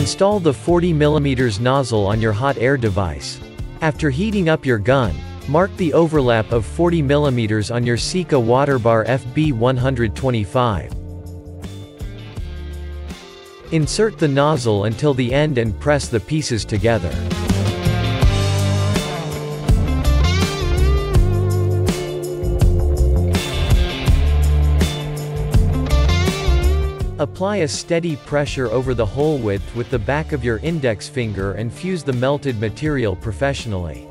Install the 40mm nozzle on your hot air device. After heating up your gun, mark the overlap of 40mm on your Sika Waterbar FB125. Insert the nozzle until the end and press the pieces together. Apply a steady pressure over the whole width with the back of your index finger and fuse the melted material professionally.